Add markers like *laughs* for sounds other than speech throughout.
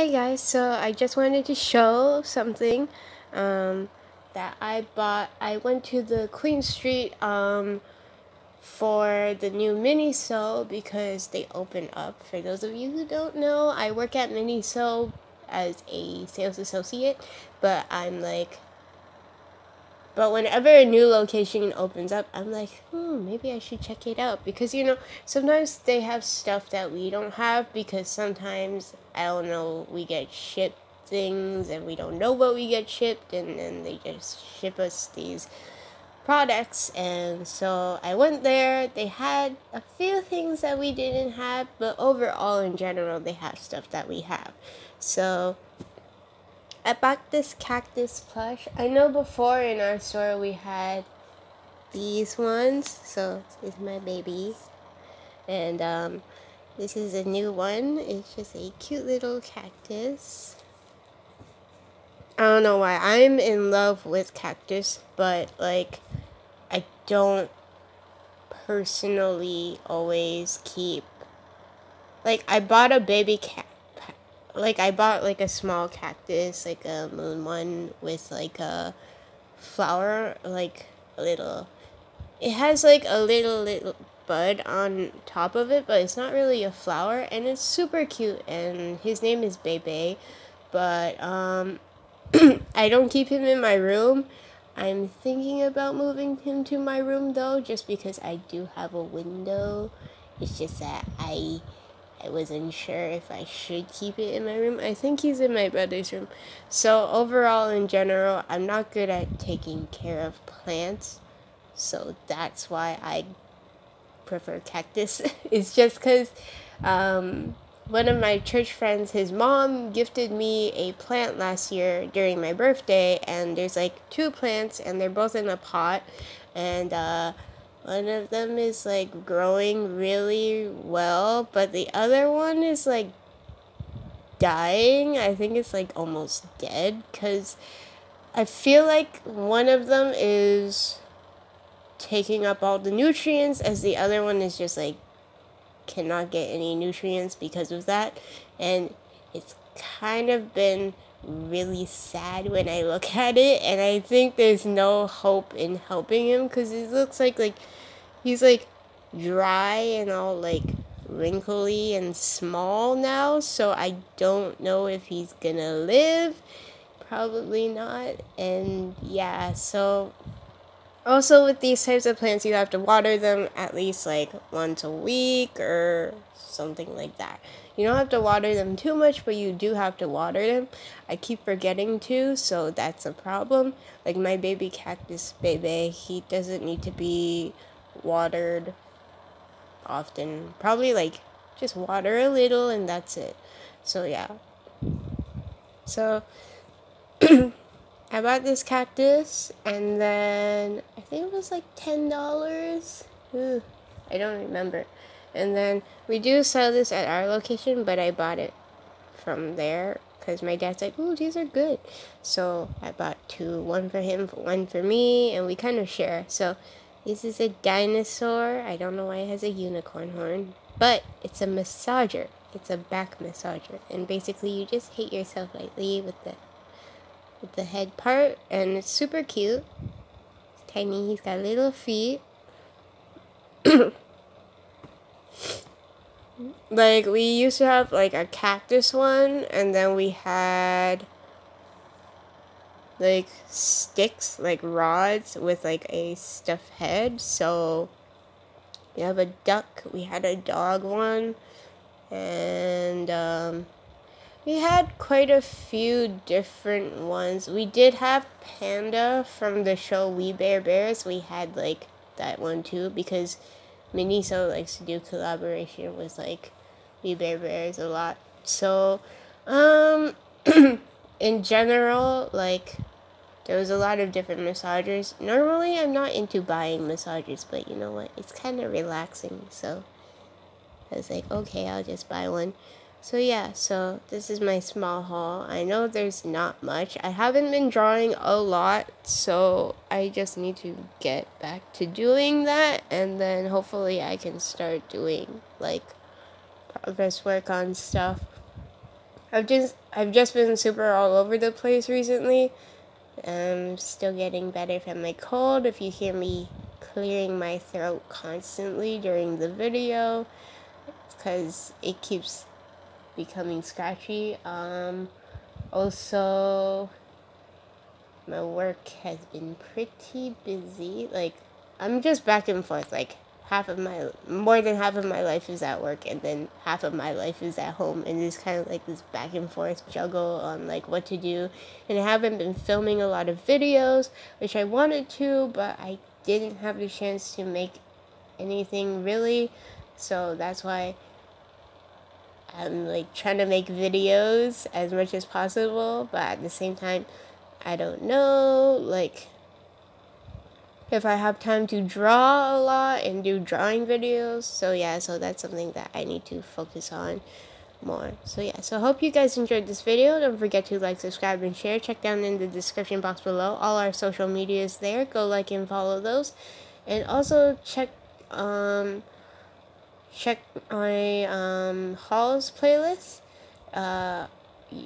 Hey guys, so I just wanted to show something um, that I bought. I went to the Queen Street um, for the new Miniso because they open up. For those of you who don't know, I work at Miniso as a sales associate, but I'm like but whenever a new location opens up, I'm like, hmm, maybe I should check it out. Because, you know, sometimes they have stuff that we don't have because sometimes, I don't know, we get shipped things and we don't know what we get shipped and then they just ship us these products. And so I went there. They had a few things that we didn't have, but overall, in general, they have stuff that we have. So I bought this cactus plush. I know before in our store we had these ones. So this is my baby. And um, this is a new one. It's just a cute little cactus. I don't know why. I'm in love with cactus, but like I don't personally always keep like I bought a baby cat like I bought like a small cactus, like a moon one with like a flower, like a little. It has like a little little bud on top of it, but it's not really a flower, and it's super cute. And his name is Bebe, but um, *clears throat* I don't keep him in my room. I'm thinking about moving him to my room though, just because I do have a window. It's just that I I wasn't sure if I should keep it in my room. I think he's in my brother's room. So overall, in general, I'm not good at taking care of plants. So that's why I prefer cactus. *laughs* it's just because um, one of my church friends, his mom gifted me a plant last year during my birthday. And there's like two plants and they're both in a pot. And uh, one of them is like growing really well, but the other one is like dying. I think it's like almost dead because I feel like one of them is taking up all the nutrients as the other one is just like cannot get any nutrients because of that and it's kind of been really sad when I look *laughs* at it, and I think there's no hope in helping him because it looks like like he's like dry and all like wrinkly and small now. So I don't know if he's gonna live. Probably not. And yeah, so also with these types of plants, you have to water them at least like once a week or something like that. You don't have to water them too much, but you do have to water them. I keep forgetting to, so that's a problem. Like my baby cactus baby, he doesn't need to be watered often. Probably like just water a little and that's it. So yeah. So *clears throat* I bought this cactus and then I think it was like ten dollars. I don't remember. And then we do sell this at our location, but I bought it from there because my dad's like, oh, these are good. So I bought two, one for him, one for me, and we kind of share. So this is a dinosaur. I don't know why it has a unicorn horn, but it's a massager. It's a back massager, and basically you just hit yourself lightly with the with the head part, and it's super cute. It's tiny. He's got little feet. *coughs* like we used to have like a cactus one and then we had like sticks like rods with like a stuffed head so we have a duck we had a dog one and um, we had quite a few different ones we did have panda from the show we bare bears we had like that one too because Miniso likes to do collaboration with like We Bare Bears a lot. So, um, *clears throat* in general, like there was a lot of different massagers. Normally, I'm not into buying massagers, but you know what? It's kind of relaxing. So I was like, okay, I'll just buy one. So yeah, so this is my small haul. I know there's not much. I haven't been drawing a lot, so I just need to get back to doing that and then hopefully I can start doing like progress work on stuff. I've just I've just been super all over the place recently. I'm still getting better from my cold. If you hear me clearing my throat constantly during the video, because it keeps becoming scratchy. Um, also, my work has been pretty busy. Like, I'm just back and forth. Like, half of my more than half of my life is at work and then half of my life is at home and it's kind of like this back and forth juggle on like what to do and i haven't been filming a lot of videos which i wanted to but i didn't have the chance to make anything really so that's why i'm like trying to make videos as much as possible but at the same time i don't know like if I have time to draw a lot and do drawing videos. So yeah, so that's something that I need to focus on more. So yeah, so I hope you guys enjoyed this video. Don't forget to like, subscribe, and share. Check down in the description box below. All our social media is there. Go like and follow those. And also check um check my um hauls playlist. Uh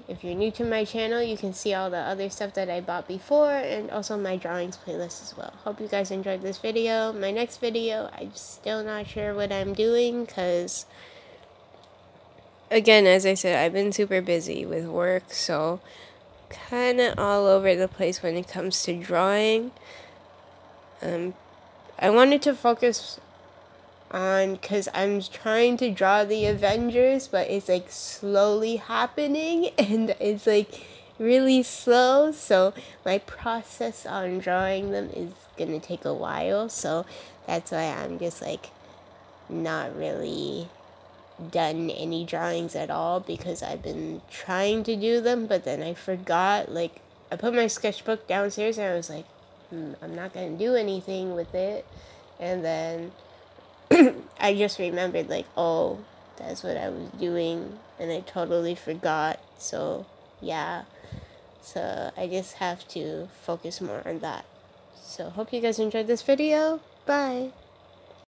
if you're new to my channel, you can see all the other stuff that I bought before and also my drawings playlist as well. Hope you guys enjoyed this video. My next video, I'm still not sure what I'm doing because, again, as I said, I've been super busy with work, so kind of all over the place when it comes to drawing. Um, I wanted to focus on because I'm trying to draw the Avengers, but it's like slowly happening *laughs* and it's like really slow. So my process on drawing them is gonna take a while. So that's why I'm just like not really done any drawings at all because I've been trying to do them, but then I forgot. Like, I put my sketchbook downstairs and I was like, hmm, I'm not gonna do anything with it. And then *clears throat* I just remembered like, oh, that's what I was doing and I totally forgot. So, yeah. So, I just have to focus more on that. So, hope you guys enjoyed this video. Bye.